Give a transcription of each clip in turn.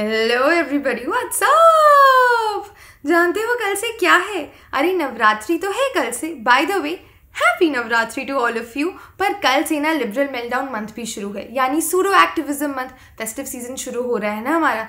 Hello everybody what's up जानते हो कल से क्या है? अरे, नवरात्रि तो है कल से। By the way happy Navratri to all of you पर कल से ना लिबरल मेल्टडाउन मंथ भी शुरू है। यानी सूरो एक्टिविज्म मंथ फेस्टिव सीज़न शुरू हो रहा है ना हमारा।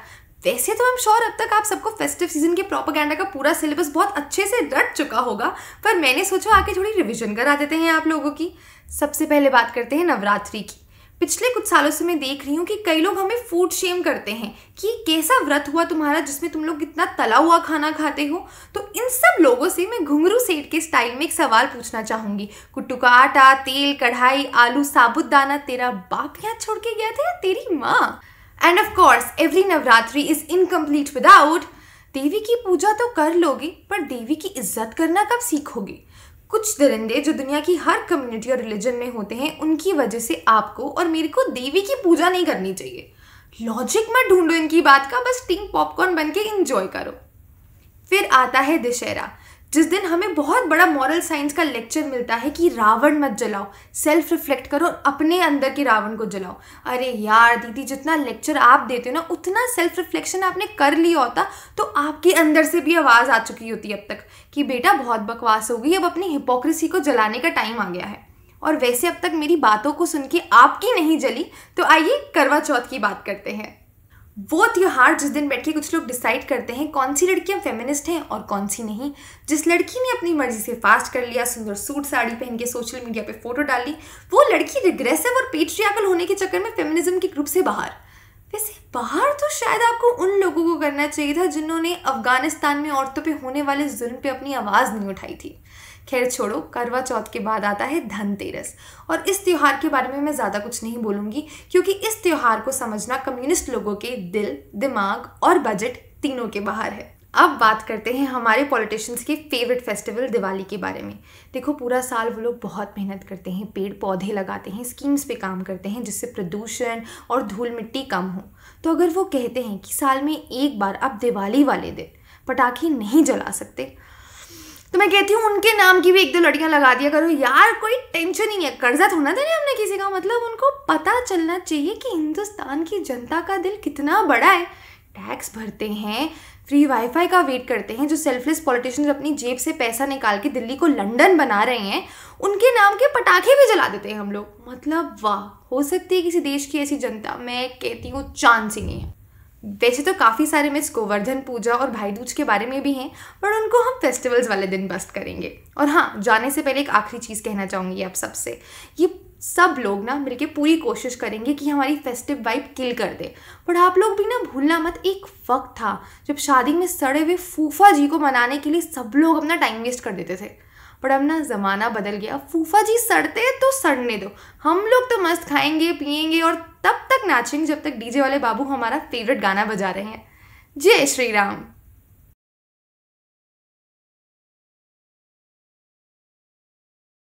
वैसे तो हम श्योर अब तक आप सबको फेस्टिव सीज़न के प्रोपागैंडा का पूरा सिलेबस बहुत अच्छे से रट चुका होगा। पर मैंने सोचा आके थोड़ी रिविजन करा देते हैं आप लोगों की। सबसे पहले बात करते हैं नवरात्रि की। पिछले कुछ सालों से मैं देख रही हूँ कि कई लोग हमें फ़ूड शेम करते हैं कि कैसा व्रत हुआ तुम्हारा जिसमें तुम लोग इतना तला हुआ खाना खाते हो? तो इन सब लोगों से मैं घुंघरू सेठ के स्टाइल में एक सवाल पूछना चाहूँगी। कुट्टू का आटा, तेल, कढ़ाई, आलू, साबुत दाना तेरा बाप यहाँ छोड़ के गया था या तेरी माँ? And of course every Navratri is incomplete without देवी की पूजा तो कर लोगे, पर देवी की इज़्ज़त करना कब सीखोगे? कुछ दरिंदे जो दुनिया की हर कम्युनिटी और रिलीजन में होते हैं, उनकी वजह से आपको और मेरे को देवी की पूजा नहीं करनी चाहिए। लॉजिक मत ढूंढो इनकी बात का, बस टिंग पॉपकॉर्न बन के इंजॉय करो। फिर आता है दशहरा। जिस दिन हमें बहुत बड़ा मॉरल साइंस का लेक्चर मिलता है कि रावण मत जलाओ सेल्फ रिफ्लेक्ट करो और अपने अंदर के रावण को जलाओ। अरे यार, दीदी, जितना लेक्चर आप देते हो ना, उतना सेल्फ रिफ्लेक्शन आपने कर लिया होता तो आपके अंदर से भी आवाज़ आ चुकी होती अब तक कि बेटा, बहुत बकवास हो गई, अब अपनी हिपोक्रेसी को जलाने का टाइम आ गया है। और वैसे अब तक मेरी बातों को सुन के आपकी नहीं जली तो आइए करवा चौथ की बात करते हैं। वो त्योहार जिस दिन बैठ के कुछ लोग डिसाइड करते हैं, कौन सी लड़कियाँ फेमिनिस्ट हैं और कौन सी नहीं। जिस लड़की ने अपनी मर्ज़ी से फास्ट कर लिया, सुंदर सूट, साड़ी पहन के सोशल मीडिया पे फ़ोटो डाली, वो लड़की रिग्रेसिव और पेट्रियाकल होने के चक्कर में फेमिनिज्म के ग्रुप से बाहर। वैसे बाहर तो शायद आपको उन लोगों को करना चाहिए था जिन्होंने अफ़गानिस्तान में औरतों पे होने वाले जुल्म पे अपनी आवाज़ नहीं उठाई थी। खैर छोड़ो, करवा चौथ के बाद आता है धनतेरस। और इस त्यौहार के बारे में मैं ज़्यादा कुछ नहीं बोलूँगी, क्योंकि इस त्यौहार को समझना कम्युनिस्ट लोगों के दिल, दिमाग और बजट तीनों के बाहर है। अब बात करते हैं हमारे पॉलिटिशियंस के फेवरेट फेस्टिवल दिवाली के बारे में। देखो, पूरा साल वो लोग बहुत मेहनत करते हैं पेड़ पौधे लगाते हैं स्कीम्स पे काम करते हैं जिससे प्रदूषण और धूल मिट्टी कम हो। तो अगर वो कहते हैं कि साल में एक बार अब दिवाली वाले दिन, पटाखे नहीं जला सकते तो मैं कहती हूँ, उनके नाम की भी एक दो लड़कियाँ लगा दिया करो। यार, कोई टेंशन ही नहीं है। कर्जा थोड़ा देने हमने किसी का? मतलब उनको पता चलना चाहिए कि हिंदुस्तान की जनता का दिल कितना बड़ा है। टैक्स भरते हैं, फ्री वाईफाई का वेट करते हैं, जो सेल्फलेस पॉलिटिशियंस अपनी जेब से पैसा निकाल के दिल्ली को लंदन बना रहे हैं, उनके नाम के पटाखे भी जला देते हैं हम लोग। मतलब वाह, हो सकती है किसी देश की ऐसी जनता। मैं कहती हूँ चांस ही नहीं है। वैसे तो काफ़ी सारे मिस गोवर्धन पूजा और भाई दूज के बारे में भी हैं, पर उनको हम फेस्टिवल्स वाले दिन बस्ट करेंगे। और हाँ जाने से पहले एक आखिरी चीज़ कहना चाहूँगी आप सबसे। ये सब लोग ना मिलके पूरी कोशिश करेंगे कि हमारी फेस्टिव वाइब किल कर दे। पर आप लोग भी ना भूलना मत, एक वक्त था जब शादी में सड़े हुए फूफा जी को मनाने के लिए सब लोग अपना टाइम वेस्ट कर देते थे। पर अब ना ज़माना बदल गया। फूफा जी, सड़ते हैं तो सड़ने दो। हम लोग तो मस्त खाएँगे पियेंगे और तब तक नाचेंगे जब तक डीजे वाले बाबू हमारा फेवरेट गाना बजा रहे हैं। जय श्री राम